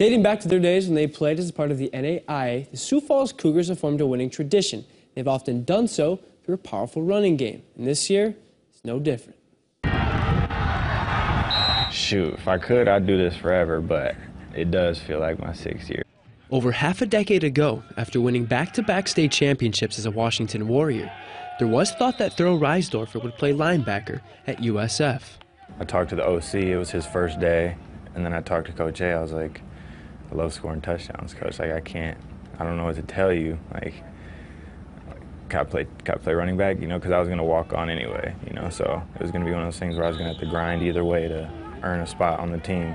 Dating back to their days when they played as a part of the NAIA, the Sioux Falls Cougars have formed a winning tradition. They've often done so through a powerful running game, and this year it's no different. Shoot, if I could, I'd do this forever, but it does feel like my sixth year. Over half a decade ago, after winning back-to-back state championships as a Washington Warrior, there was thought that Thuro Reisdorfer would play linebacker at USF. I talked to the OC, it was his first day, and then I talked to Coach A, I was like, I love scoring touchdowns, coach. Like I can't, I don't know what to tell you. Like, I play, I play running back? You know, because I was gonna walk on anyway. You know, so it was gonna be one of those things where I was gonna have to grind either way to earn a spot on the team.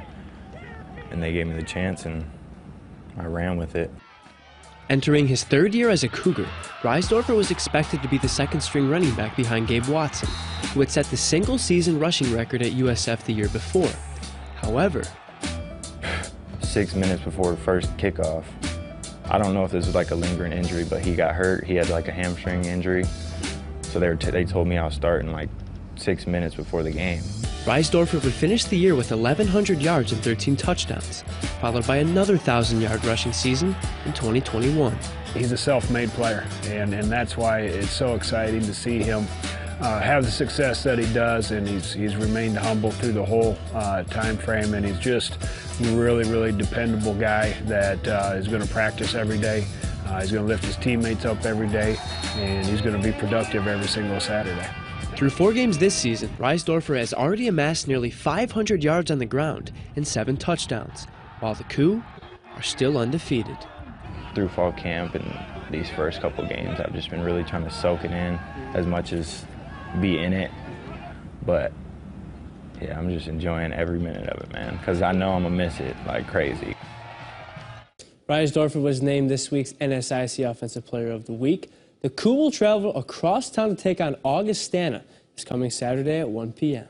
And they gave me the chance, and I ran with it. Entering his third year as a Cougar, Reisdorfer was expected to be the second string running back behind Gabe Watson, who had set the single season rushing record at USF the year before. However, six minutes before the first kickoff. I don't know if this was like a lingering injury, but he got hurt. He had like a hamstring injury. So they, they told me I was starting like six minutes before the game. Reisdorfer would finish the year with 1,100 yards and 13 touchdowns, followed by another 1,000-yard rushing season in 2021. He's a self-made player, and, and that's why it's so exciting to see him uh, have the success that he does, and he's he's remained humble through the whole uh, time frame, and he's just a really, really dependable guy that uh, is going to practice every day. Uh, he's going to lift his teammates up every day, and he's going to be productive every single Saturday. Through four games this season, Reisdorfer has already amassed nearly 500 yards on the ground and seven touchdowns, while the Coup are still undefeated. Through fall camp and these first couple games, I've just been really trying to soak it in as much as be in it. But yeah, I'm just enjoying every minute of it, man, because I know I'm going to miss it like crazy. Reisdorfer was named this week's NSIC Offensive Player of the Week. The Coup will travel across town to take on Augustana this coming Saturday at 1 p.m.